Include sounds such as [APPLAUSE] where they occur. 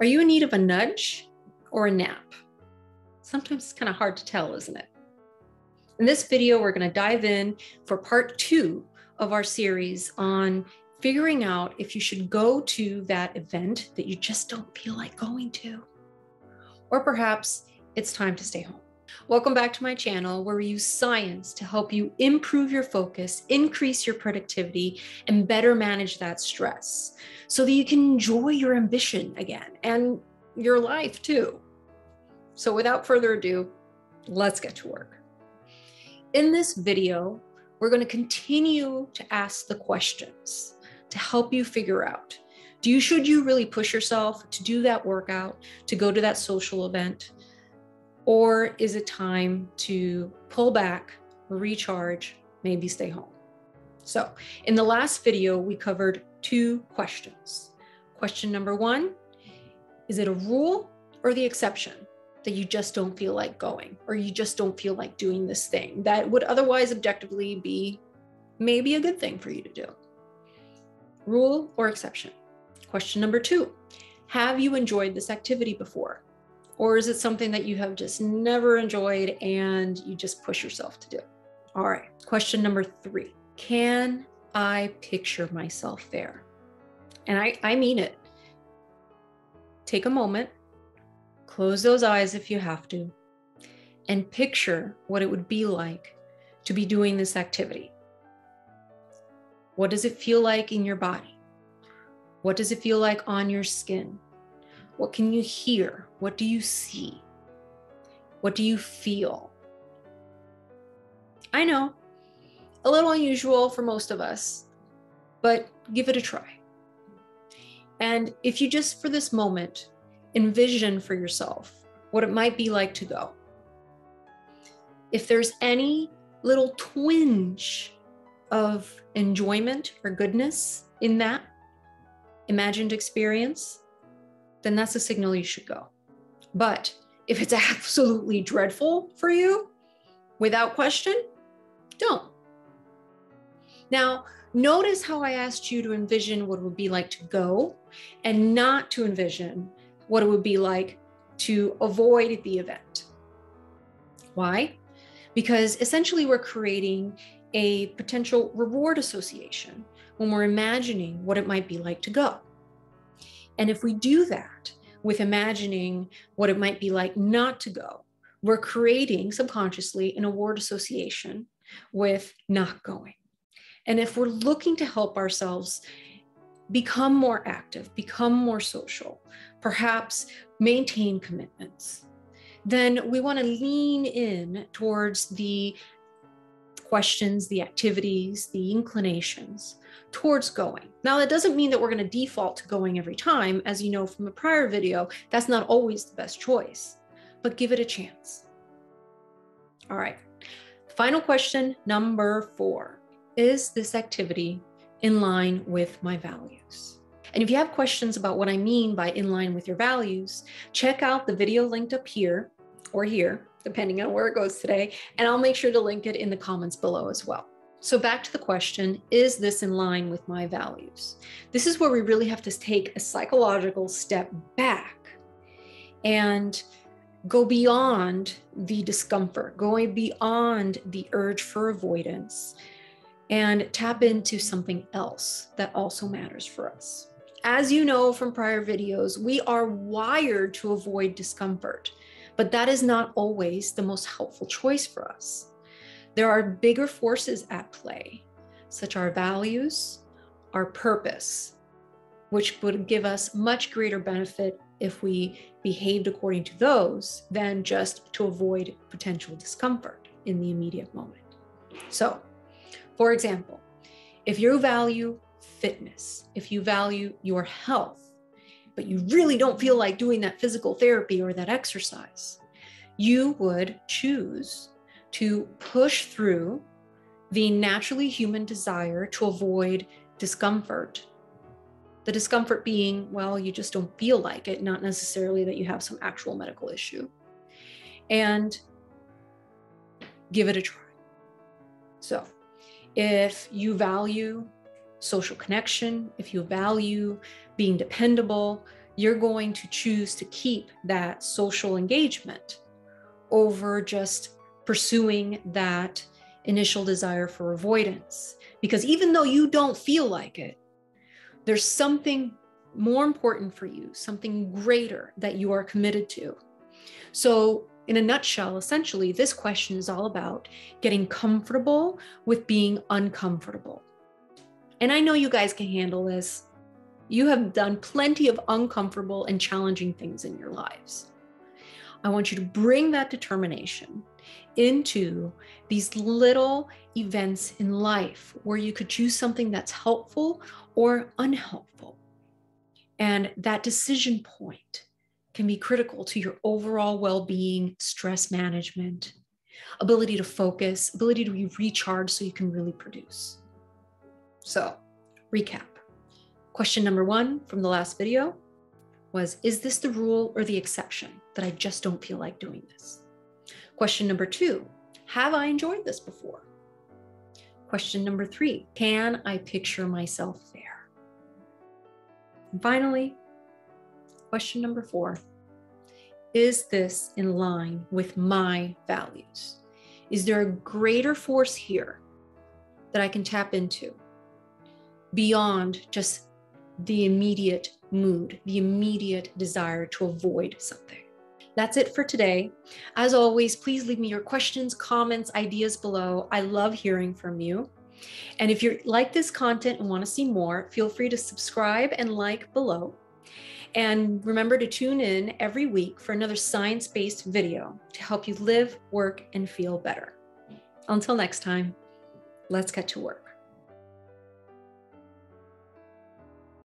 Are you in need of a nudge or a nap? Sometimes it's kind of hard to tell, isn't it? In this video, we're going to dive in for part two of our series on figuring out if you should go to that event that you just don't feel like going to. Or perhaps it's time to stay home. Welcome back to my channel where we use science to help you improve your focus, increase your productivity, and better manage that stress so that you can enjoy your ambition again and your life too. So without further ado, let's get to work. In this video, we're going to continue to ask the questions to help you figure out do you should you really push yourself to do that workout, to go to that social event? Or is it time to pull back, recharge, maybe stay home? So, in the last video, we covered two questions. Question number one Is it a rule or the exception that you just don't feel like going, or you just don't feel like doing this thing that would otherwise objectively be maybe a good thing for you to do? Rule or exception? Question number two Have you enjoyed this activity before? Or is it something that you have just never enjoyed and you just push yourself to do? All right. Question number three Can I picture myself there? And I, I mean it. Take a moment, close those eyes if you have to, and picture what it would be like to be doing this activity. What does it feel like in your body? What does it feel like on your skin? What can you hear? What do you see? What do you feel? I know, a little unusual for most of us, but give it a try. And if you just for this moment envision for yourself what it might be like to go, if there's any little twinge of enjoyment or goodness in that imagined experience, then that's a signal you should go. But if it's [LAUGHS] absolutely dreadful for you, without question, don't. Now, notice how I asked you to envision what it would be like to go and not to envision what it would be like to avoid the event. Why? Because essentially we're creating a potential reward association when we're imagining what it might be like to go. And if we do that with imagining what it might be like not to go, we're creating subconsciously an award association with not going. And if we're looking to help ourselves become more active, become more social, perhaps maintain commitments, then we want to lean in towards the questions, the activities, the inclinations towards going. Now, that doesn't mean that we're going to default to going every time. As you know from a prior video, that's not always the best choice, but give it a chance. All right. Final question number four Is this activity in line with my values? And if you have questions about what I mean by in line with your values, check out the video linked up here or here, depending on where it goes today, and I'll make sure to link it in the comments below as well. So, back to the question is this in line with my values? This is where we really have to take a psychological step back and go beyond the discomfort, going beyond the urge for avoidance, and tap into something else that also matters for us. As you know from prior videos, we are wired to avoid discomfort, but that is not always the most helpful choice for us. There are bigger forces at play, such our values, our purpose, which would give us much greater benefit if we behaved according to those than just to avoid potential discomfort in the immediate moment. So, for example, if you value fitness, if you value your health, but you really don't feel like doing that physical therapy or that exercise, you would choose to push through the naturally human desire to avoid discomfort. The discomfort being, well, you just don't feel like it, not necessarily that you have some actual medical issue. And give it a try. So, if you value social connection, if you value being dependable, you're going to choose to keep that social engagement over just pursuing that initial desire for avoidance. Because even though you don't feel like it, there's something more important for you, something greater that you are committed to. So, in a nutshell, essentially, this question is all about getting comfortable with being uncomfortable. And I know you guys can handle this. You have done plenty of uncomfortable and challenging things in your lives. I want you to bring that determination into these little events in life where you could choose something that's helpful or unhelpful. And that decision point can be critical to your overall well being, stress management, ability to focus, ability to be recharged so you can really produce. So, recap. Question number one from the last video was Is this the rule or the exception that I just don't feel like doing this? Question number two Have I enjoyed this before? Question number three Can I picture myself there? And finally, question number four Is this in line with my values? Is there a greater force here that I can tap into beyond just the immediate mood, the immediate desire to avoid something? That's it for today. As always, please leave me your questions, comments, ideas below. I love hearing from you. And if you like this content and want to see more, feel free to subscribe and like below. And remember to tune in every week for another science based video to help you live, work, and feel better. Until next time, let's get to work.